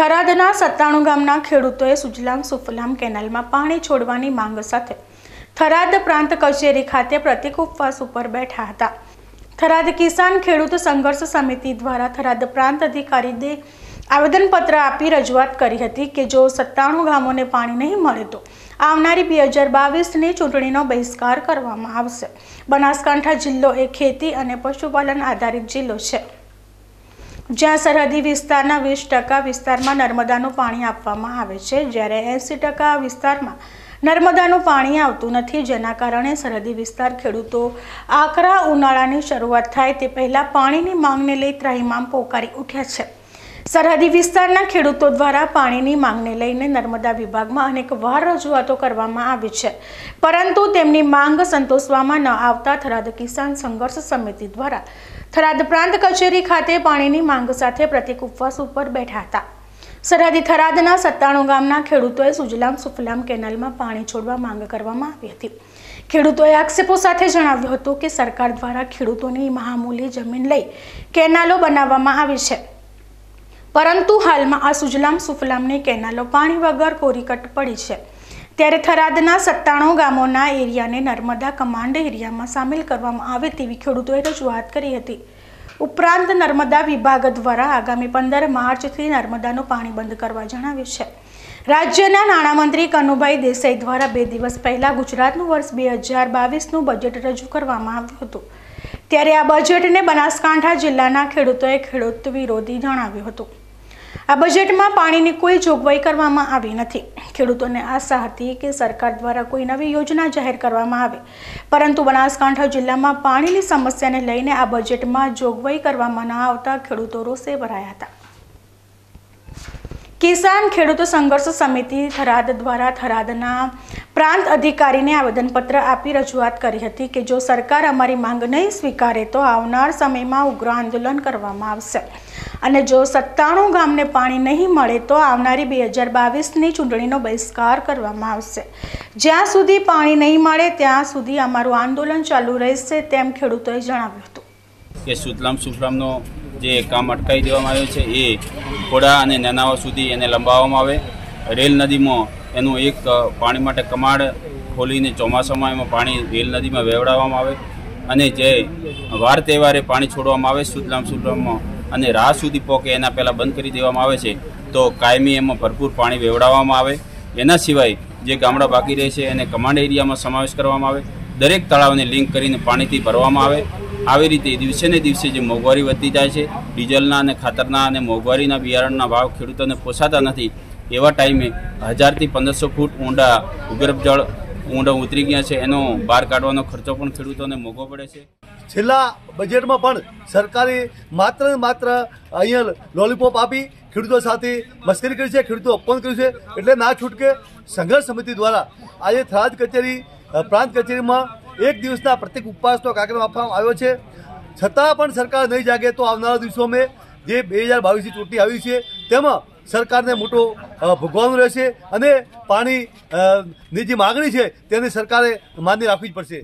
થરાદના સત્તાણું ગામના ખેડૂતોએ સુજલામ સુફલામ કેનાલમાં પાણી છોડવાની માંગ સાથે થરાદ પ્રાંત કચેરી ખાતે પ્રતિક ઉપવાસ ઉપર બેઠા હતા. થરાદ કિસાન ખેડૂત સંઘર્ષ સમિતિ દ્વારા થરાદ પ્રાંત અધિકારીને આવેદનપત્ર આપી રજૂઆત કરી હતી કે જો સત્તાણું ગામોને પાણી નહીં મળે તો આવનારી બે હજાર બાવીસની ચૂંટણીનો બહિષ્કાર કરવામાં આવશે. બનાસકાંઠા જિલ્લો એ ખેતી અને પશુપાલન આધારિત જિલ્લો છે. જ્યાં સરહદી વિસ્તારના વીસ ટકા વિસ્તારમાં નર્મદાનું પાણી આપવામાં આવે છે, જ્યારે એંસી ટકા વિસ્તારમાં નર્મદાનું પાણી આવતું નથી, જેના કારણે સરહદી વિસ્તાર ખેડૂતો આકરા ઉનાળાની શરૂઆત થાય તે પહેલાં પાણીની માંગને લઈ ત્રાહિમામ પોકારી ઉઠ્યા છે. સરહદી વિસ્તારના ખેડૂતો દ્વારા પાણીની માંગને લઈને નર્મદા વિભાગમાં અનેક વાર રજૂઆતો કરવામાં આવી છે. પરંતુ તેમની માંગ સંતોષવામાં ન આવતા થરાદ કિસાન સંઘર્ષ સમિતિ દ્વારા થરાદ પ્રાંત કચેરી ખાતે પાણીની માંગ સાથે પ્રતિક ઉપવાસ ઉપર બેઠા હતા. સરહદી થરાદના સત્તાણું ગામના ખેડૂતોએ સુજલામ સુફલામ કેનાલમાં પાણી છોડવા માંગ કરવામાં આવી હતી. ખેડૂતોએ આક્ષેપો સાથે જણાવ્યું હતું કે સરકાર દ્વારા ખેડૂતોની મહામૂલી જમીન લઈ કેનાલો બનાવવામાં આવી છે. પરંતુ હાલમાં આ સુજલામ સુફલામની કેનાલો પાણી વગર કોરીકટ પડી છે. ત્યારે થરાદના સત્તાણું ગામોના એરિયાને નર્મદા કમાન્ડ એરિયામાં સામેલ કરવામાં આવે તેવી ખેડૂતોએ રજૂઆત કરી હતી. ઉપરાંત નર્મદા વિભાગ દ્વારા આગામી પંદર માર્ચથી નર્મદાનું પાણી બંધ કરવા જણાવ્યું છે. રાજ્યના નાણામંત્રી કનુભાઈ દેસાઈ દ્વારા બે દિવસ પહેલાં ગુજરાતનું વર્ષ બે હજાર બાવીસનું બજેટ રજૂ કરવામાં આવ્યું હતું. ત્યારે આ બજેટને બનાસકાંઠા જિલ્લાના ખેડૂતોએ ખેડૂત વિરોધી જણાવ્યું હતું. આ બજેટમાં પાણીની કોઈ જોગવાઈ કરવામાં આવી નથી. ખેડૂતોને આશા હતી કે સરકાર દ્વારા કોઈ નવી યોજના જાહેર કરવામાં આવે. પરંતુ બનાસકાંઠા જિલ્લામાં પાણીની સમસ્યાને લઈને આ બજેટમાં જોગવાઈ કરવામાં ન આવતા ખેડૂતો રોષે ભરાયા હતા. કિસાન ખેડૂત સંઘર્ષ સમિતિ થરાદ દ્વારા થરાદના પ્રાંત અધિકારીને આવેદનપત્ર આપી રજૂઆત કરી હતી કે જો સરકાર અમારી માંગ નહીં સ્વીકારે તો આવનાર સમયમાં ઉગ્ર આંદોલન કરવામાં આવશે. અને જો સત્તાણું ગામને પાણી નહીં મળે તો આવનારી બે હજાર બાવીસની ચૂંટણીનો બહિષ્કાર કરવામાં આવશે. જ્યાં સુધી પાણી નહીં મળે, ત્યાં સુધી અમારું આંદોલન ચાલુ રહેશે તેમ ખેડૂતોએ જણાવ્યું હતું. કે સુતલામ સુફલામનો જે કામ અટકાવી દેવામાં આવ્યો છે, એ ઘોડા અને નાનાઓ સુધી એને લંબાવવામાં આવે. રેલ નદીમાં એનું એક પાણી માટે કમાડ ખોલીને ચોમાસામાં એમાં પાણી રેલ નદીમાં વેવડાવવામાં આવે. અને જે વાર તહેવારે પાણી છોડવામાં આવે, સુતલામ સુફલામમાં અને રાહ સુધી પોકે એના પહેલાં બંધ કરી દેવામાં આવે છે, તો કાયમી એમાં ભરપૂર પાણી વેવડાવવામાં આવે. એના સિવાય જે ગામડા બાકી રહે છે એને કમાન્ડ એરિયામાં સમાવેશ કરવામાં આવે. દરેક તળાવને લિંક કરીને પાણીથી ભરવામાં આવે. આવી રીતે દિવસે ને દિવસે જે મોંઘવારી વધતી જાય છે, ડીઝલના અને ખાતરના અને મોંઘવારીના બિયારણના ભાવ ખેડૂતોને પોસાતા નથી. એવા ટાઈમે હજારથી પંદરસો ફૂટ ઊંડા ભૂગર્ભ જળ ઊંડા ઉતરી ગયા છે, એનો બહાર કાઢવાનો ખર્ચો પણ ખેડૂતોને મોંઘો પડે છે. છેલ્લા બજેટમાં પણ સરકારે માત્ર ને માત્ર અહીંયા લોલીપોપ આપી, ખેડૂતો સાથે મશ્કરી કરી છે, ખેડૂતો અપમાન કર્યું છે. એટલે ના છૂટકે સંઘર્ષ સમિતિ દ્વારા આજે થરાદ કચેરી પ્રાંત કચેરીમાં એક દિવસના પ્રત્યેક ઉપવાસનો કાર્યક્રમ આપવામાં આવ્યો છે. છતાં પણ સરકાર નહીં જાગે તો આવનારા દિવસોમાં જે બે હજાર બાવીસની ચૂંટણી આવી છે, તેમાં સરકારને મોટો ભોગવવાનું રહેશે અને પાણી ની જે માગણી છે, તેને સરકારે માન્ય રાખવી જ પડશે.